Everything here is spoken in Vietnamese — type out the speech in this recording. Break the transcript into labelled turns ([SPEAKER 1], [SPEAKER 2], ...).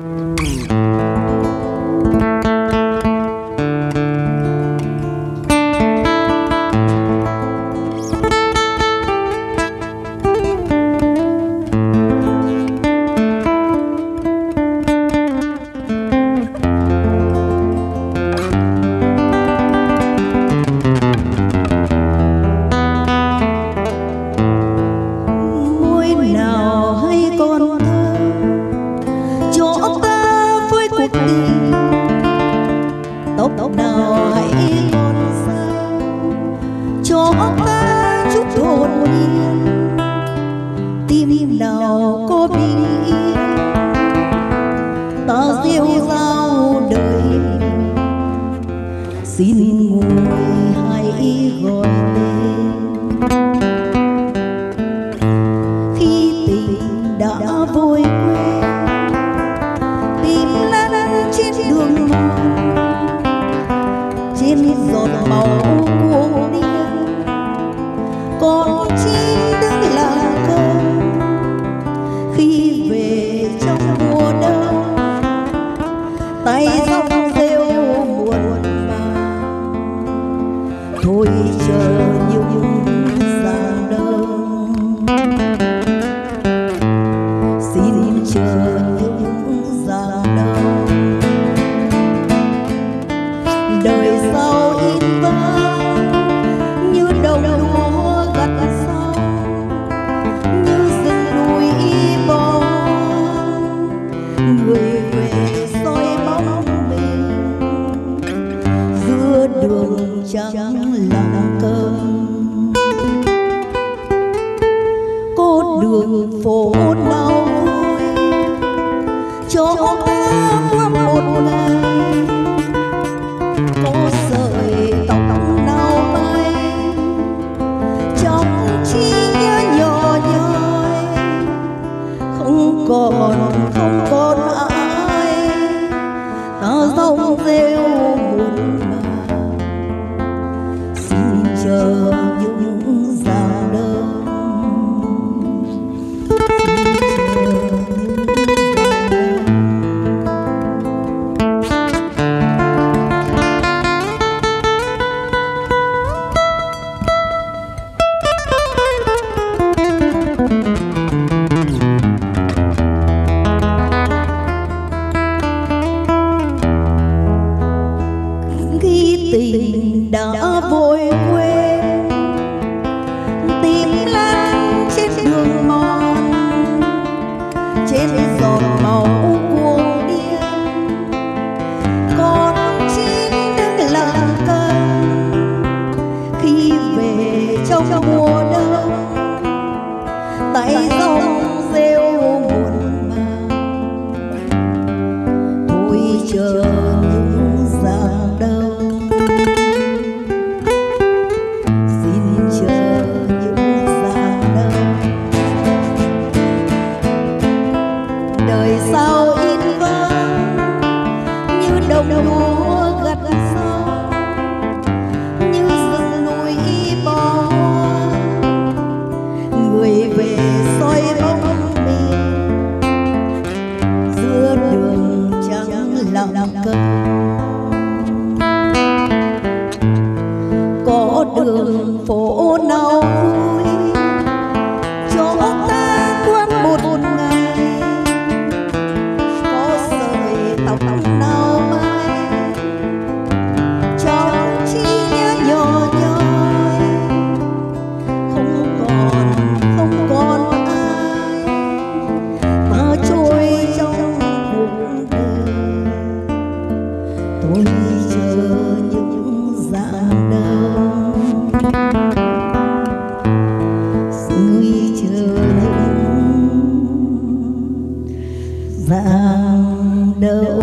[SPEAKER 1] Música Tí. người về soi bóng mình giữa đường trắng là trong mùa đông. Tay rong rêu muộn màng, tôi chờ những giang đông xin chờ những giang đông đời sau in vang như đồng đủ dạo đâu?